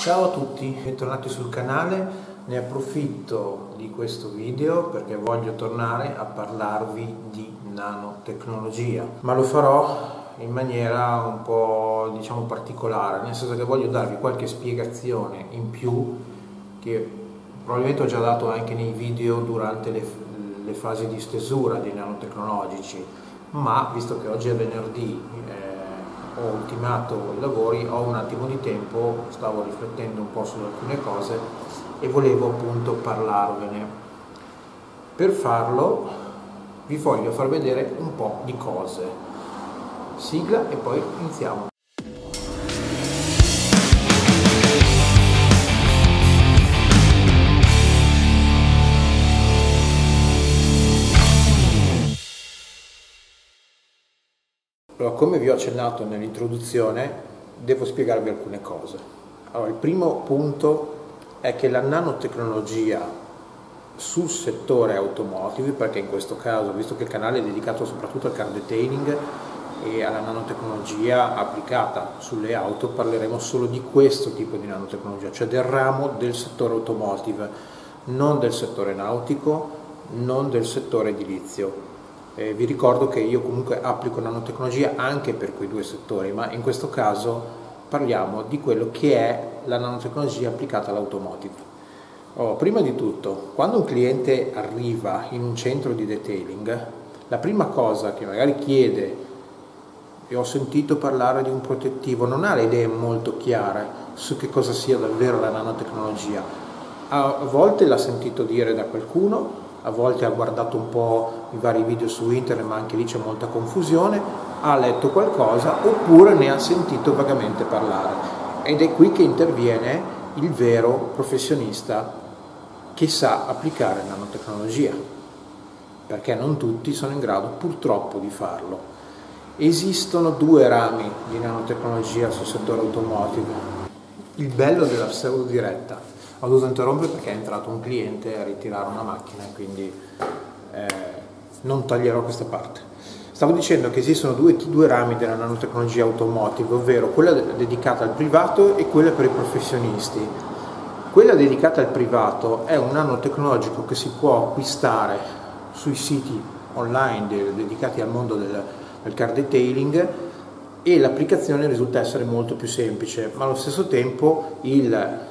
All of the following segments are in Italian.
Ciao a tutti, bentornati sul canale. Ne approfitto di questo video perché voglio tornare a parlarvi di nanotecnologia, ma lo farò in maniera un po' diciamo particolare, nel senso che voglio darvi qualche spiegazione in più che probabilmente ho già dato anche nei video durante le, le fasi di stesura dei nanotecnologici, ma visto che oggi è venerdì ho ultimato i lavori, ho un attimo di tempo, stavo riflettendo un po' su alcune cose e volevo appunto parlarvene. Per farlo vi voglio far vedere un po' di cose. Sigla e poi iniziamo. Allora, come vi ho accennato nell'introduzione, devo spiegarvi alcune cose. Allora, il primo punto è che la nanotecnologia sul settore automotive, perché in questo caso, visto che il canale è dedicato soprattutto al car detailing e alla nanotecnologia applicata sulle auto, parleremo solo di questo tipo di nanotecnologia, cioè del ramo del settore automotive, non del settore nautico, non del settore edilizio eh, vi ricordo che io comunque applico nanotecnologia anche per quei due settori, ma in questo caso parliamo di quello che è la nanotecnologia applicata all'automotive. Oh, prima di tutto, quando un cliente arriva in un centro di detailing, la prima cosa che magari chiede, e ho sentito parlare di un protettivo, non ha le idee molto chiare su che cosa sia davvero la nanotecnologia. A volte l'ha sentito dire da qualcuno, a volte ha guardato un po' i vari video su internet, ma anche lì c'è molta confusione, ha letto qualcosa oppure ne ha sentito vagamente parlare. Ed è qui che interviene il vero professionista che sa applicare nanotecnologia, perché non tutti sono in grado purtroppo di farlo. Esistono due rami di nanotecnologia sul settore automotive. Il bello della pseudo diretta ho dovuto interrompere perché è entrato un cliente a ritirare una macchina quindi eh, non taglierò questa parte. Stavo dicendo che esistono due, due, rami della nanotecnologia automotive, ovvero quella dedicata al privato e quella per i professionisti. Quella dedicata al privato è un nanotecnologico che si può acquistare sui siti online dedicati al mondo del, del car detailing e l'applicazione risulta essere molto più semplice, ma allo stesso tempo il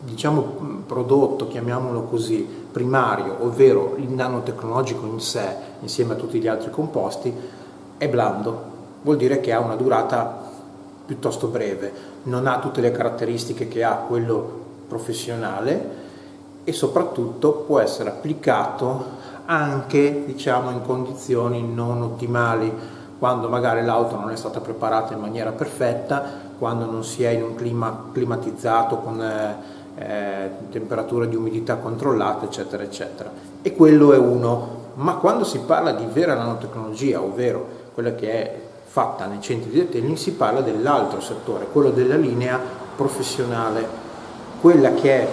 diciamo, prodotto, chiamiamolo così, primario, ovvero il nanotecnologico in sé, insieme a tutti gli altri composti, è blando, vuol dire che ha una durata piuttosto breve, non ha tutte le caratteristiche che ha quello professionale e soprattutto può essere applicato anche diciamo, in condizioni non ottimali, quando magari l'auto non è stata preparata in maniera perfetta, quando non si è in un clima climatizzato con eh, eh, temperatura di umidità controllata, eccetera, eccetera. E quello è uno. Ma quando si parla di vera nanotecnologia, ovvero quella che è fatta nei centri di detailing, si parla dell'altro settore, quello della linea professionale, quella che è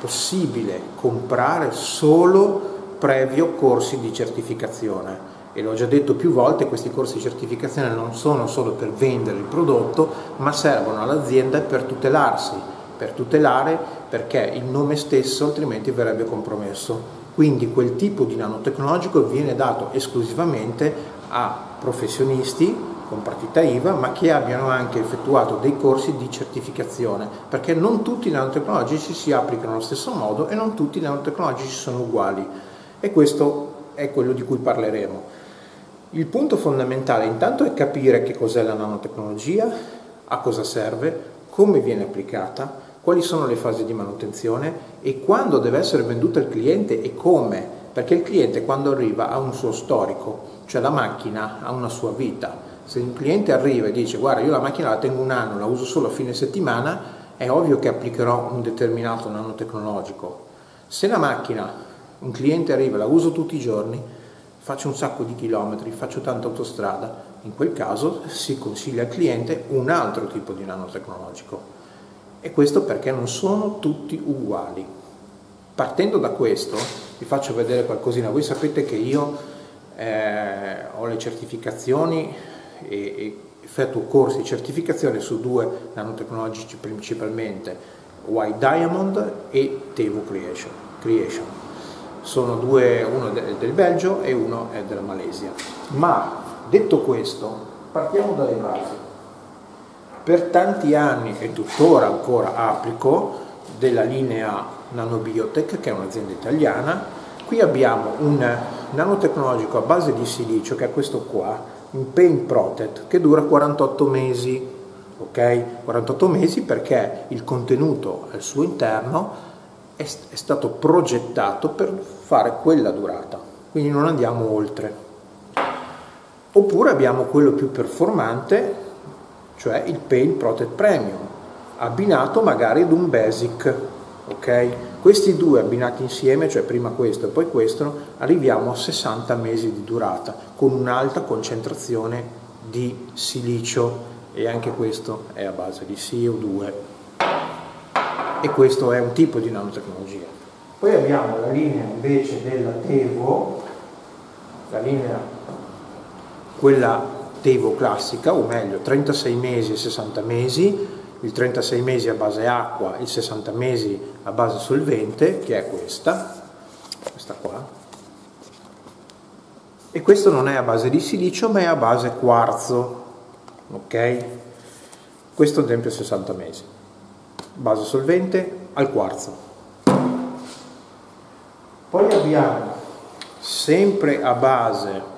possibile comprare solo previo corsi di certificazione. E l'ho già detto più volte, questi corsi di certificazione non sono solo per vendere il prodotto, ma servono all'azienda per tutelarsi, per tutelare perché il nome stesso altrimenti verrebbe compromesso. Quindi quel tipo di nanotecnologico viene dato esclusivamente a professionisti con partita IVA, ma che abbiano anche effettuato dei corsi di certificazione, perché non tutti i nanotecnologici si applicano allo stesso modo e non tutti i nanotecnologici sono uguali. E questo è quello di cui parleremo. Il punto fondamentale intanto è capire che cos'è la nanotecnologia, a cosa serve, come viene applicata, quali sono le fasi di manutenzione e quando deve essere venduta al cliente e come, perché il cliente quando arriva ha un suo storico, cioè la macchina ha una sua vita. Se il cliente arriva e dice guarda io la macchina la tengo un anno, la uso solo a fine settimana, è ovvio che applicherò un determinato nanotecnologico. Se la macchina, un cliente arriva, la uso tutti i giorni, faccio un sacco di chilometri, faccio tanta autostrada, in quel caso si consiglia al cliente un altro tipo di nanotecnologico. E questo perché non sono tutti uguali. Partendo da questo, vi faccio vedere qualcosina. Voi sapete che io eh, ho le certificazioni e, e effettuo corsi di certificazione su due nanotecnologici principalmente, White Diamond e Tevo Creation. Creation. Sono due, uno del Belgio e uno è della Malesia. Ma detto questo, partiamo dalle basi. Per tanti anni e tuttora ancora applico della linea Nanobiotech, che è un'azienda italiana. Qui abbiamo un nanotecnologico a base di silicio, che è questo qua, un Paint Protect, che dura 48 mesi. Ok? 48 mesi perché il contenuto al suo interno è, è stato progettato per fare quella durata, quindi non andiamo oltre. Oppure abbiamo quello più performante, cioè il Paint Protect Premium, abbinato magari ad un Basic. ok? Questi due abbinati insieme, cioè prima questo e poi questo, arriviamo a 60 mesi di durata con un'alta concentrazione di silicio e anche questo è a base di CO2 e questo è un tipo di nanotecnologia. Poi abbiamo la linea invece della Tevo, la linea quella Tevo classica, o meglio 36 mesi e 60 mesi, il 36 mesi a base acqua, il 60 mesi a base solvente, che è questa, questa qua. E questo non è a base di silicio, ma è a base quarzo, ok? Questo ad esempio 60 mesi. Base solvente al quarzo. Poi abbiamo sempre a base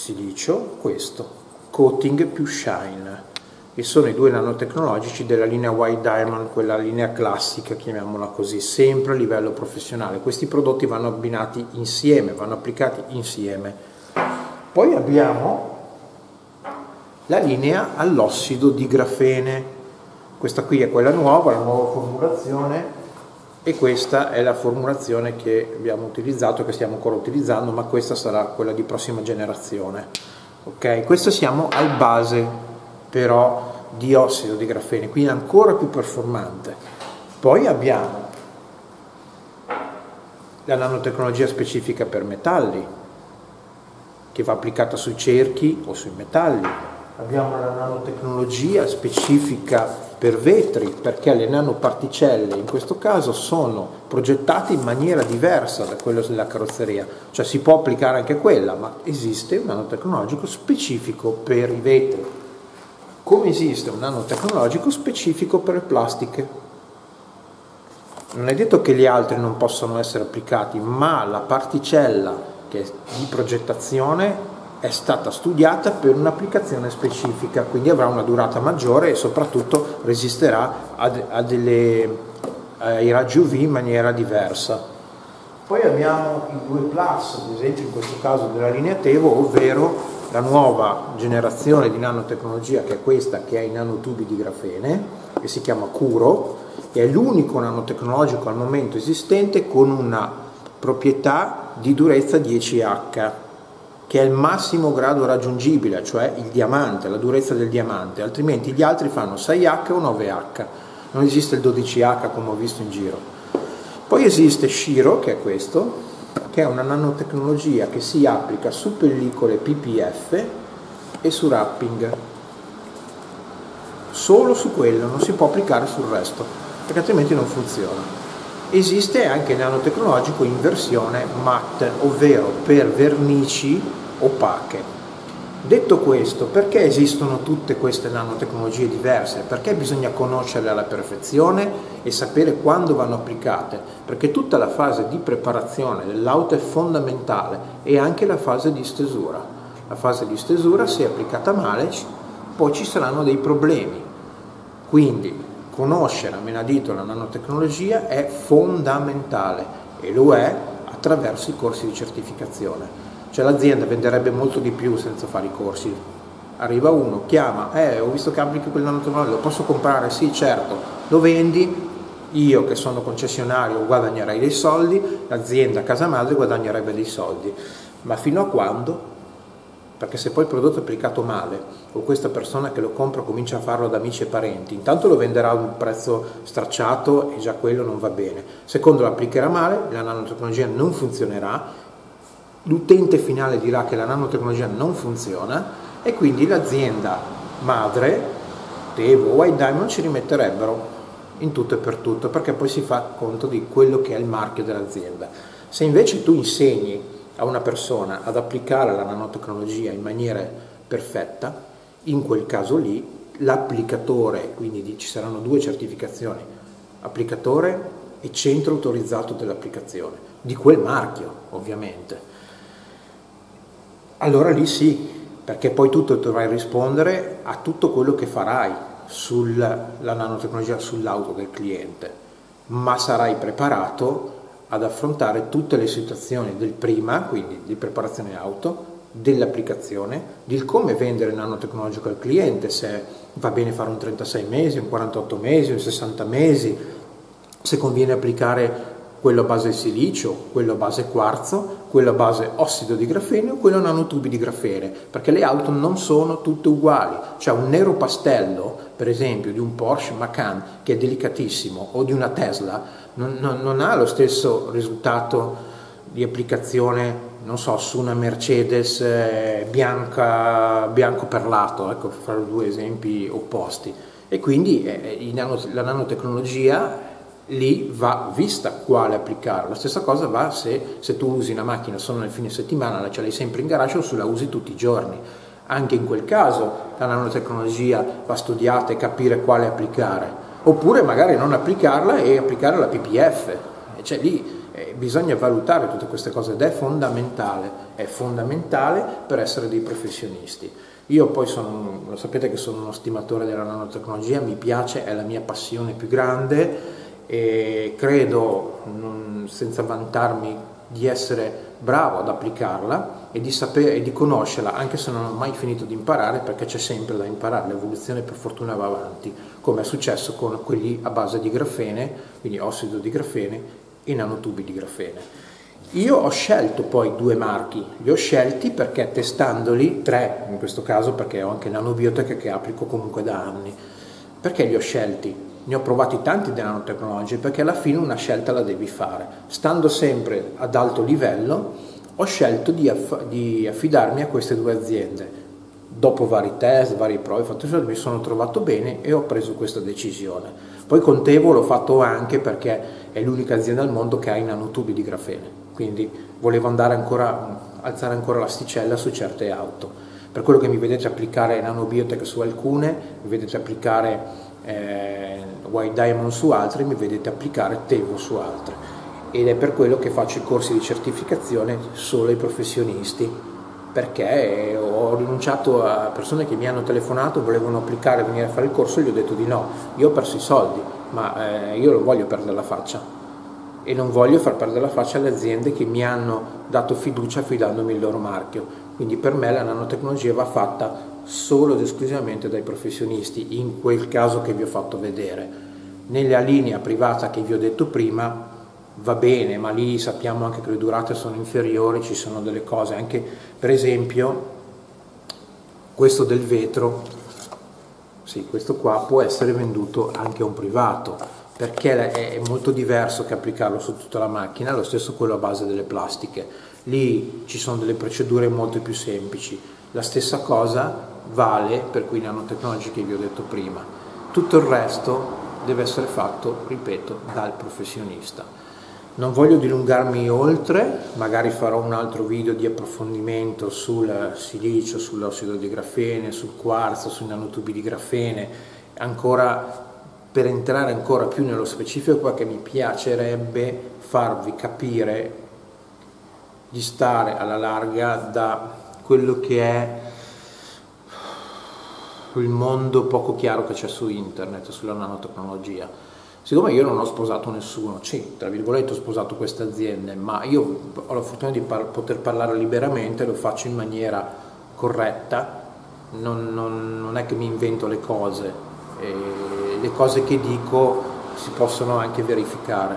silicio questo, coating più shine che sono i due nanotecnologici della linea White Diamond, quella linea classica, chiamiamola così, sempre a livello professionale. Questi prodotti vanno abbinati insieme, vanno applicati insieme. Poi abbiamo la linea all'ossido di grafene. Questa qui è quella nuova, la nuova formulazione e questa è la formulazione che abbiamo utilizzato, che stiamo ancora utilizzando, ma questa sarà quella di prossima generazione. Ok, questo siamo al base però di ossido di grafene, quindi ancora più performante. Poi abbiamo la nanotecnologia specifica per metalli, che va applicata sui cerchi o sui metalli. Abbiamo la nanotecnologia specifica per vetri, perché le nanoparticelle in questo caso sono progettate in maniera diversa da quella della carrozzeria, cioè si può applicare anche quella, ma esiste un nanotecnologico specifico per i vetri come esiste un nanotecnologico specifico per le plastiche. Non è detto che gli altri non possano essere applicati, ma la particella che è di progettazione è stata studiata per un'applicazione specifica, quindi avrà una durata maggiore e soprattutto resisterà a, a delle, ai raggi UV in maniera diversa. Poi abbiamo i due plus, ad esempio in questo caso della linea Tevo, ovvero la nuova generazione di nanotecnologia che è questa che è i nanotubi di grafene che si chiama Curo è l'unico nanotecnologico al momento esistente con una proprietà di durezza 10H che è il massimo grado raggiungibile cioè il diamante, la durezza del diamante altrimenti gli altri fanno 6H o 9H non esiste il 12H come ho visto in giro poi esiste Shiro che è questo che è una nanotecnologia che si applica su pellicole PPF e su wrapping. Solo su quello, non si può applicare sul resto, perché altrimenti non funziona. Esiste anche il nanotecnologico in versione matte, ovvero per vernici opache. Detto questo, perché esistono tutte queste nanotecnologie diverse? Perché bisogna conoscerle alla perfezione e sapere quando vanno applicate? Perché tutta la fase di preparazione dell'auto è fondamentale e anche la fase di stesura. La fase di stesura, se applicata male, poi ci saranno dei problemi. Quindi conoscere a menadito la nanotecnologia è fondamentale e lo è attraverso i corsi di certificazione. Cioè l'azienda venderebbe molto di più senza fare i corsi. Arriva uno, chiama, eh, ho visto che applichi quel nanotecnologico, lo posso comprare? Sì, certo. Lo vendi? Io che sono concessionario guadagnerei dei soldi, l'azienda casa madre guadagnerebbe dei soldi. Ma fino a quando? Perché se poi il prodotto è applicato male o questa persona che lo compra comincia a farlo ad amici e parenti, intanto lo venderà a un prezzo stracciato e già quello non va bene. Secondo, lo applicherà male, la nanotecnologia non funzionerà l'utente finale dirà che la nanotecnologia non funziona e quindi l'azienda madre, Tevo White Diamond ci rimetterebbero in tutto e per tutto perché poi si fa conto di quello che è il marchio dell'azienda. Se invece tu insegni a una persona ad applicare la nanotecnologia in maniera perfetta, in quel caso lì l'applicatore, quindi ci saranno due certificazioni, applicatore e centro autorizzato dell'applicazione, di quel marchio ovviamente. Allora lì sì, perché poi tu dovrai rispondere a tutto quello che farai sulla nanotecnologia sull'auto del cliente, ma sarai preparato ad affrontare tutte le situazioni del prima, quindi di preparazione auto, dell'applicazione, di come vendere nanotecnologico al cliente, se va bene fare un 36 mesi, un 48 mesi, un 60 mesi, se conviene applicare quello a base silicio, quello a base quarzo, quello a base ossido di grafene o quello a nanotubi di grafene, perché le auto non sono tutte uguali. Cioè un nero pastello, per esempio, di un Porsche Macan che è delicatissimo o di una Tesla, non, non, non ha lo stesso risultato di applicazione, non so, su una Mercedes eh, bianca, bianco perlato, ecco, fare due esempi opposti. E quindi eh, nano, la nanotecnologia lì va vista quale applicare. La stessa cosa va se, se tu usi una macchina solo nel fine settimana, la ce l'hai sempre in garage o se la usi tutti i giorni. Anche in quel caso la nanotecnologia va studiata e capire quale applicare. Oppure magari non applicarla e applicare la PPF. Cioè lì eh, bisogna valutare tutte queste cose ed è fondamentale, è fondamentale per essere dei professionisti. Io poi sono, lo sapete che sono uno stimatore della nanotecnologia, mi piace, è la mia passione più grande e credo, non, senza vantarmi, di essere bravo ad applicarla e di, sapere, e di conoscerla, anche se non ho mai finito di imparare, perché c'è sempre da imparare, l'evoluzione per fortuna va avanti, come è successo con quelli a base di grafene, quindi ossido di grafene e nanotubi di grafene. Io ho scelto poi due marchi, li ho scelti perché testandoli, tre in questo caso perché ho anche nanobiotech che applico comunque da anni. Perché li ho scelti? Ne ho provati tanti di nanotecnologie perché alla fine una scelta la devi fare. Stando sempre ad alto livello, ho scelto di, aff- di affidarmi a queste due aziende. Dopo vari test, vari prove, mi sono trovato bene e ho preso questa decisione. Poi con Tevo l'ho fatto anche perché è l'unica azienda al mondo che ha i nanotubi di grafene, quindi volevo andare ancora, alzare ancora l'asticella su certe auto. Per quello che mi vedete applicare nanobiotech su alcune, mi vedete applicare eh, White Diamond su altre, mi vedete applicare Tevo su altre. Ed è per quello che faccio i corsi di certificazione solo ai professionisti, perché ho rinunciato a persone che mi hanno telefonato, volevano applicare, venire a fare il corso, gli ho detto di no, io ho perso i soldi, ma eh, io non voglio perdere la faccia e non voglio far perdere la faccia alle aziende che mi hanno dato fiducia affidandomi il loro marchio. Quindi per me la nanotecnologia va fatta solo ed esclusivamente dai professionisti, in quel caso che vi ho fatto vedere. Nella linea privata che vi ho detto prima va bene, ma lì sappiamo anche che le durate sono inferiori, ci sono delle cose, anche per esempio questo del vetro, sì, questo qua può essere venduto anche a un privato, perché è molto diverso che applicarlo su tutta la macchina, lo stesso quello a base delle plastiche. Lì ci sono delle procedure molto più semplici. La stessa cosa vale per quei nanotecnologi che vi ho detto prima. Tutto il resto deve essere fatto, ripeto, dal professionista. Non voglio dilungarmi oltre, magari farò un altro video di approfondimento sul silicio, sull'ossido di grafene, sul quarzo, sui nanotubi di grafene, ancora per entrare ancora più nello specifico perché mi piacerebbe farvi capire di stare alla larga da quello che è il mondo poco chiaro che c'è su internet, sulla nanotecnologia. Siccome io non ho sposato nessuno, sì, tra virgolette ho sposato queste aziende, ma io ho la fortuna di par- poter parlare liberamente, lo faccio in maniera corretta, non, non, non è che mi invento le cose, le cose che dico si possono anche verificare.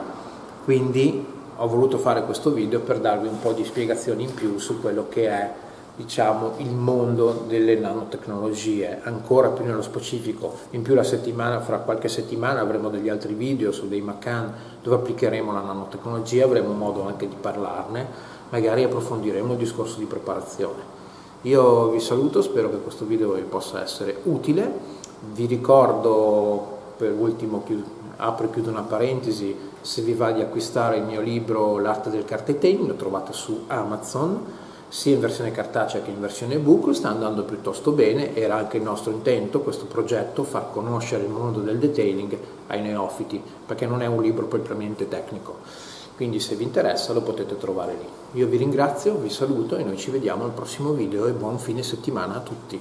Quindi ho voluto fare questo video per darvi un po' di spiegazioni in più su quello che è diciamo, il mondo delle nanotecnologie, ancora più nello specifico. In più la settimana, fra qualche settimana avremo degli altri video su dei Macan dove applicheremo la nanotecnologia, avremo modo anche di parlarne, magari approfondiremo il discorso di preparazione. Io vi saluto, spero che questo video vi possa essere utile, vi ricordo per ultimo, apro e chiudo una parentesi, se vi va di acquistare il mio libro L'arte del cartetaging, lo trovate su Amazon, sia in versione cartacea che in versione ebook, sta andando piuttosto bene, era anche il nostro intento, questo progetto, far conoscere il mondo del detailing ai neofiti, perché non è un libro propriamente tecnico. Quindi se vi interessa lo potete trovare lì. Io vi ringrazio, vi saluto e noi ci vediamo al prossimo video e buon fine settimana a tutti.